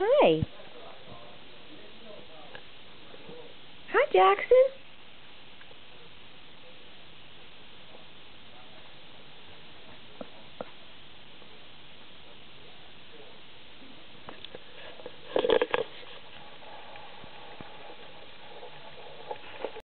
Hi. Hi, Jackson.